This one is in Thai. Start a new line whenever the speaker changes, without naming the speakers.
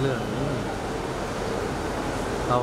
เรื่องนี้เรา